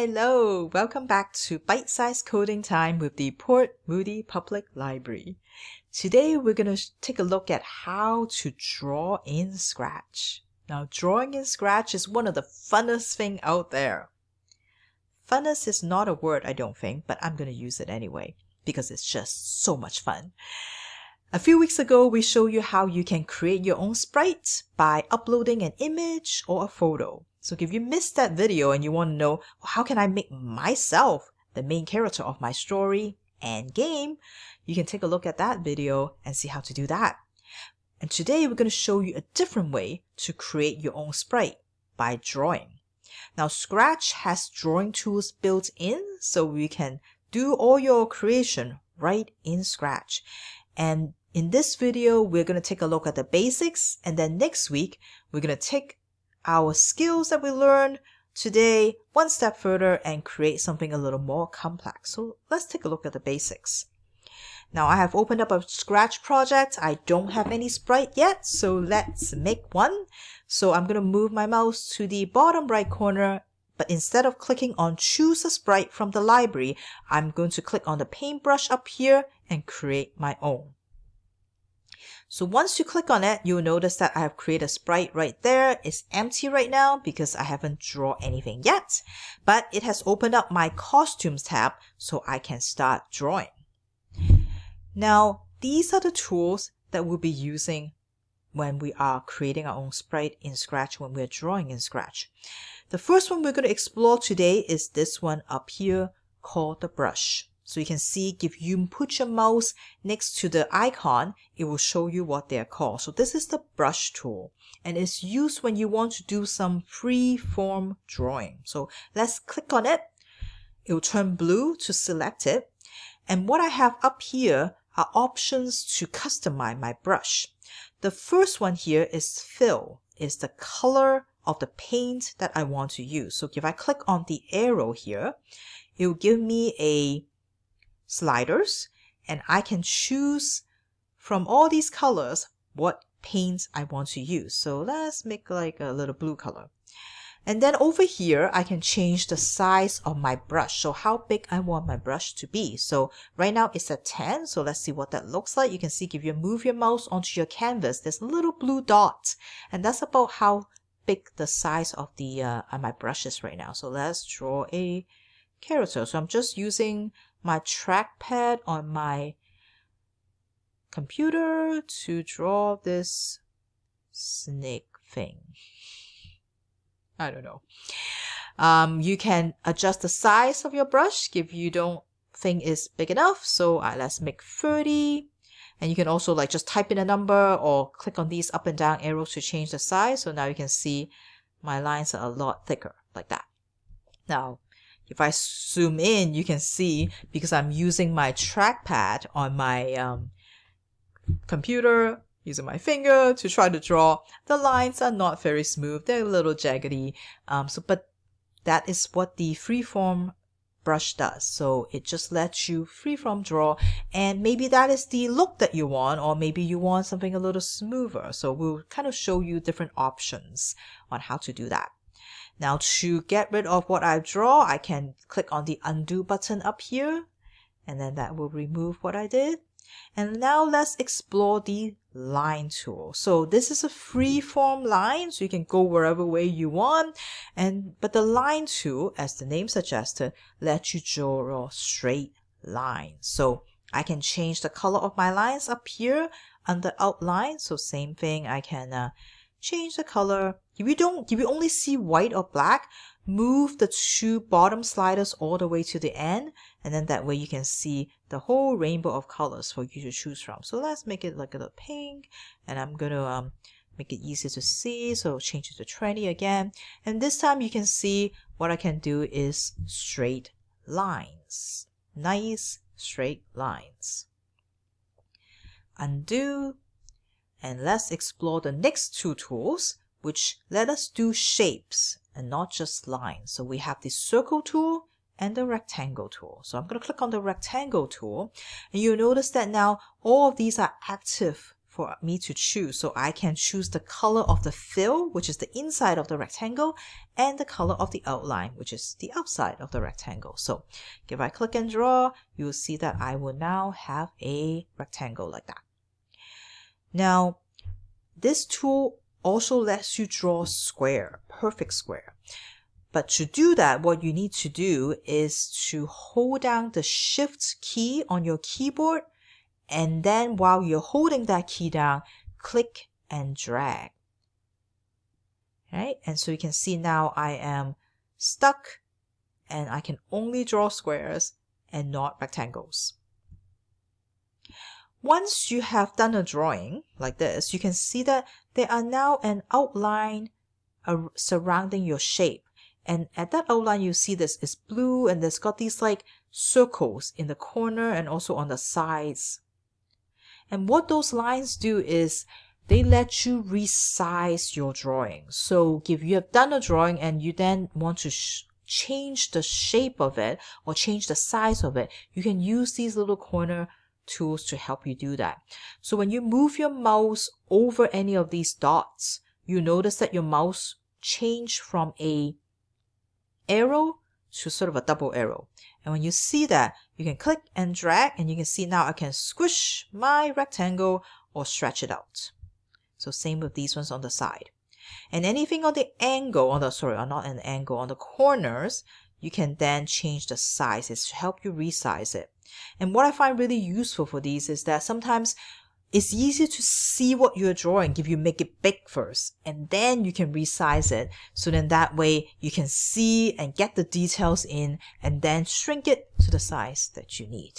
Hello, welcome back to Bite Size Coding Time with the Port Moody Public Library. Today we're going to take a look at how to draw in Scratch. Now, drawing in Scratch is one of the funnest thing out there. Funnest is not a word, I don't think, but I'm going to use it anyway because it's just so much fun. A few weeks ago, we showed you how you can create your own sprite by uploading an image or a photo. So if you missed that video and you want to know well, how can I make myself the main character of my story and game, you can take a look at that video and see how to do that. And today we're going to show you a different way to create your own sprite by drawing. Now Scratch has drawing tools built in so we can do all your creation right in Scratch. And in this video, we're going to take a look at the basics and then next week, we're going to take our skills that we learned today one step further and create something a little more complex. So let's take a look at the basics. Now I have opened up a Scratch project. I don't have any sprite yet, so let's make one. So I'm going to move my mouse to the bottom right corner, but instead of clicking on choose a sprite from the library, I'm going to click on the paintbrush up here and create my own. So once you click on it, you'll notice that I have created a sprite right there. It's empty right now because I haven't drawn anything yet, but it has opened up my costumes tab so I can start drawing. Now, these are the tools that we'll be using when we are creating our own sprite in Scratch, when we're drawing in Scratch. The first one we're going to explore today is this one up here called the brush. So you can see if you put your mouse next to the icon, it will show you what they're called. So this is the brush tool and it's used when you want to do some free form drawing. So let's click on it. It will turn blue to select it. And what I have up here are options to customize my brush. The first one here is fill, is the color of the paint that I want to use. So if I click on the arrow here, it will give me a sliders and I can choose from all these colors what paints I want to use. So let's make like a little blue color. And then over here, I can change the size of my brush. So how big I want my brush to be. So right now it's at 10. So let's see what that looks like. You can see if you move your mouse onto your canvas, there's a little blue dot. And that's about how big the size of the uh, my brush is right now. So let's draw a character. So I'm just using my trackpad on my computer to draw this snake thing. I don't know. Um, you can adjust the size of your brush if you don't think it's big enough. So uh, let's make 30. And you can also like just type in a number or click on these up and down arrows to change the size. So now you can see my lines are a lot thicker like that. Now, if I zoom in, you can see because I'm using my trackpad on my um, computer, using my finger to try to draw, the lines are not very smooth. They're a little jaggedy. Um, so, but that is what the freeform brush does. So it just lets you freeform draw and maybe that is the look that you want or maybe you want something a little smoother. So we'll kind of show you different options on how to do that. Now to get rid of what I draw, I can click on the undo button up here and then that will remove what I did. And now let's explore the line tool. So this is a free form line, so you can go wherever way you want. And but the line tool, as the name suggested, lets you draw a straight lines. So I can change the color of my lines up here under outline. So same thing, I can uh, change the color. If you don't, if you only see white or black, move the two bottom sliders all the way to the end and then that way you can see the whole rainbow of colors for you to choose from. So let's make it like a little pink and I'm to um, make it easy to see. So change it to 20 again. And this time you can see what I can do is straight lines. Nice straight lines. Undo and let's explore the next two tools, which let us do shapes and not just lines. So we have the circle tool and the rectangle tool. So I'm going to click on the rectangle tool and you'll notice that now all of these are active for me to choose. So I can choose the color of the fill, which is the inside of the rectangle, and the color of the outline, which is the outside of the rectangle. So if I click and draw, you will see that I will now have a rectangle like that. Now, this tool also lets you draw square, perfect square. But to do that, what you need to do is to hold down the shift key on your keyboard and then while you're holding that key down, click and drag. Right? And so you can see now I am stuck and I can only draw squares and not rectangles. Once you have done a drawing like this, you can see that there are now an outline surrounding your shape. And at that outline, you see this is blue and there's got these like circles in the corner and also on the sides. And what those lines do is they let you resize your drawing. So if you have done a drawing and you then want to change the shape of it or change the size of it, you can use these little corner tools to help you do that. So when you move your mouse over any of these dots, you notice that your mouse change from a arrow to sort of a double arrow. And when you see that, you can click and drag and you can see now I can squish my rectangle or stretch it out. So same with these ones on the side. And anything on the angle, on the, sorry, not an angle, on the corners, you can then change the size. To help you resize it. And what I find really useful for these is that sometimes it's easier to see what you're drawing if you make it big first and then you can resize it so then that way you can see and get the details in and then shrink it to the size that you need.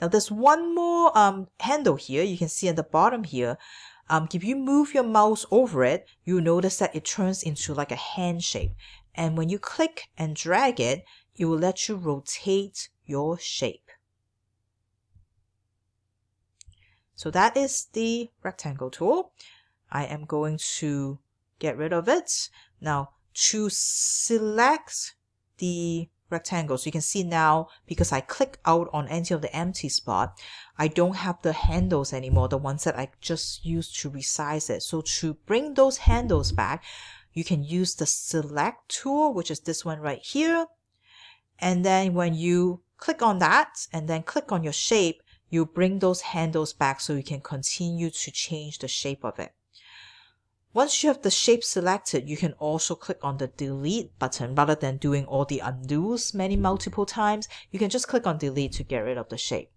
Now there's one more um, handle here you can see at the bottom here. Um, if you move your mouse over it, you'll notice that it turns into like a hand shape. And when you click and drag it, it will let you rotate your shape. So that is the rectangle tool. I am going to get rid of it. Now to select the rectangle, so you can see now because I click out on any of the empty spot, I don't have the handles anymore, the ones that I just used to resize it. So to bring those handles back, you can use the select tool, which is this one right here. And then when you click on that and then click on your shape, you bring those handles back so you can continue to change the shape of it. Once you have the shape selected, you can also click on the delete button rather than doing all the undos many multiple times. You can just click on delete to get rid of the shape.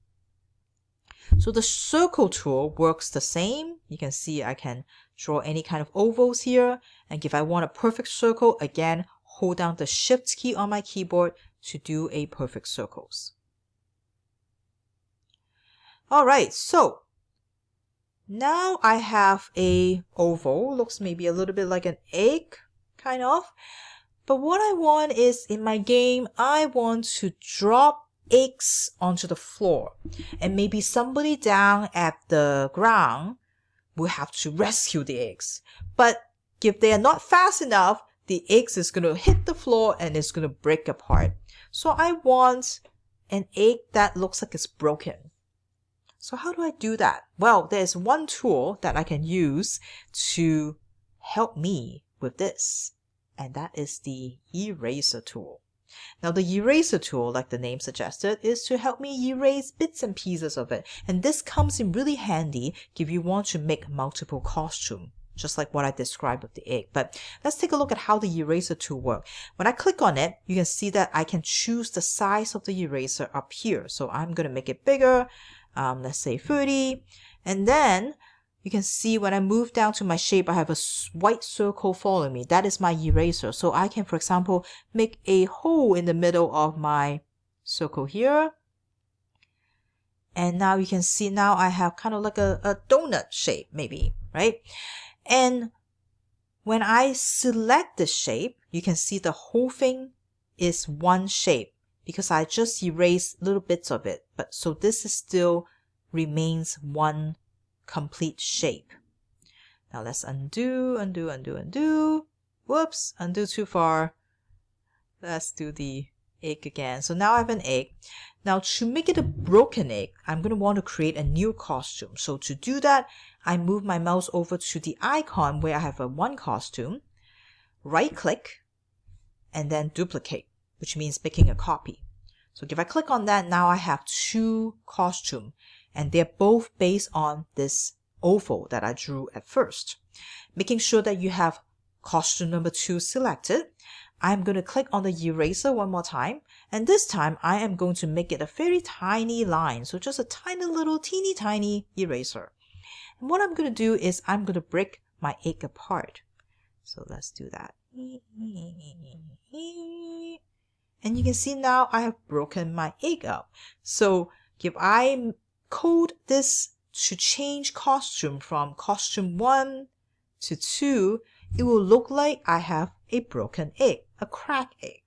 So the circle tool works the same. You can see I can draw any kind of ovals here. And if I want a perfect circle, again, hold down the shift key on my keyboard to do a perfect circles. All right, so now I have a oval, looks maybe a little bit like an egg, kind of. But what I want is in my game, I want to drop eggs onto the floor. And maybe somebody down at the ground will have to rescue the eggs. But if they are not fast enough, the eggs is going to hit the floor and it's going to break apart. So I want an egg that looks like it's broken. So how do I do that? Well, there's one tool that I can use to help me with this, and that is the eraser tool. Now the eraser tool, like the name suggested, is to help me erase bits and pieces of it. And this comes in really handy if you want to make multiple costume, just like what I described with the egg. But let's take a look at how the eraser tool works. When I click on it, you can see that I can choose the size of the eraser up here. So I'm going to make it bigger um, let's say 30. And then you can see when I move down to my shape, I have a white circle following me. That is my eraser. So I can, for example, make a hole in the middle of my circle here. And now you can see now I have kind of like a, a donut shape, maybe, right? And when I select the shape, you can see the whole thing is one shape because I just erased little bits of it. But so this is still remains one complete shape. Now let's undo, undo, undo, undo. Whoops, undo too far. Let's do the egg again. So now I have an egg. Now to make it a broken egg, I'm going to want to create a new costume. So to do that, I move my mouse over to the icon where I have a one costume, right click, and then duplicate, which means making a copy. So if I click on that, now I have two costume and they're both based on this oval that I drew at first. Making sure that you have costume number two selected, I'm going to click on the eraser one more time. And this time I am going to make it a very tiny line. So just a tiny little teeny tiny eraser. And what I'm going to do is I'm going to break my egg apart. So let's do that. And you can see now I have broken my egg up. So if I code this to change costume from costume 1 to 2 it will look like I have a broken egg, a cracked egg.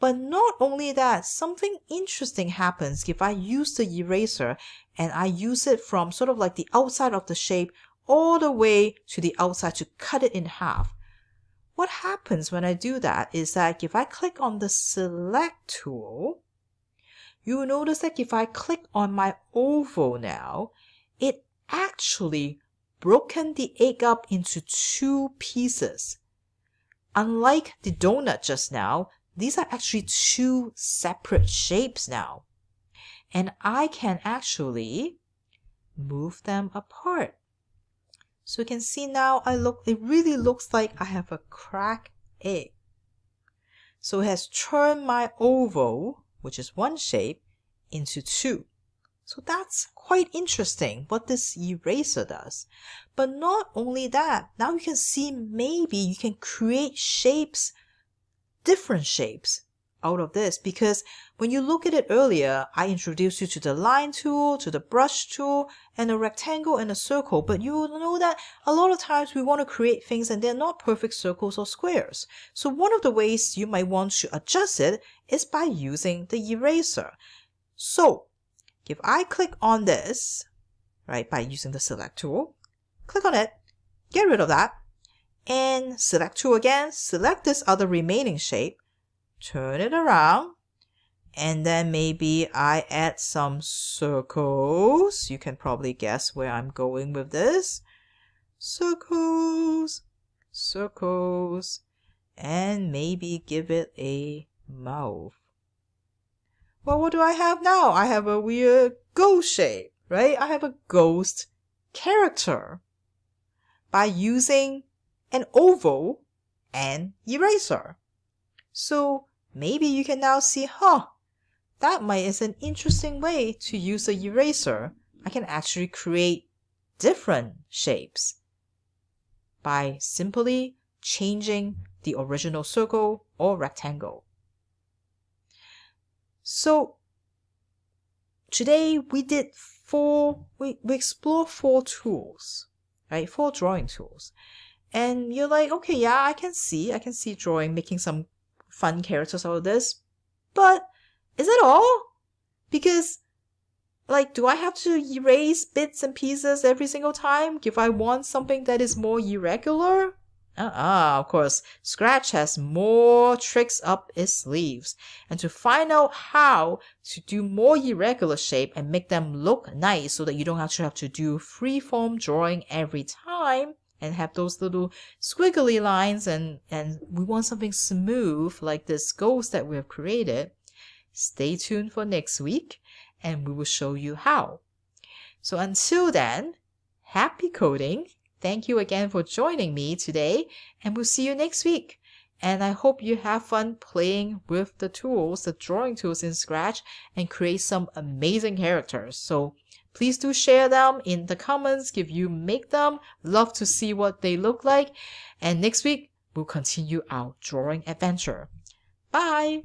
But not only that, something interesting happens if I use the eraser and I use it from sort of like the outside of the shape all the way to the outside to cut it in half. What happens when I do that is that if I click on the select tool, you will notice that if I click on my oval now, it actually broken the egg up into two pieces. Unlike the donut just now, these are actually two separate shapes now. And I can actually move them apart. So you can see now I look it really looks like I have a cracked egg. So it has turned my oval, which is one shape, into two. So that's quite interesting what this eraser does. But not only that, now you can see maybe you can create shapes, different shapes out of this because when you look at it earlier, I introduced you to the line tool, to the brush tool, and a rectangle and a circle. But you will know that a lot of times we want to create things and they're not perfect circles or squares. So one of the ways you might want to adjust it is by using the eraser. So if I click on this, right, by using the select tool, click on it, get rid of that, and select tool again, select this other remaining shape, turn it around, and then maybe I add some circles. You can probably guess where I'm going with this. Circles, circles, and maybe give it a mouth. Well, what do I have now? I have a weird ghost shape, right? I have a ghost character by using an oval and eraser. So maybe you can now see, huh, that might is an interesting way to use a eraser. I can actually create different shapes by simply changing the original circle or rectangle. So today we did four, we, we explore four tools, right? Four drawing tools. And you're like, okay, yeah, I can see, I can see drawing, making some fun characters out of this. But is that all? Because like, do I have to erase bits and pieces every single time if I want something that is more irregular? Uh-uh, of course, Scratch has more tricks up its sleeves. And to find out how to do more irregular shape and make them look nice so that you don't actually have to do freeform drawing every time and have those little squiggly lines and, and we want something smooth like this ghost that we have created, stay tuned for next week and we will show you how. So until then, happy coding Thank you again for joining me today, and we'll see you next week. And I hope you have fun playing with the tools, the drawing tools in Scratch, and create some amazing characters. So please do share them in the comments if you make them. Love to see what they look like. And next week, we'll continue our drawing adventure. Bye!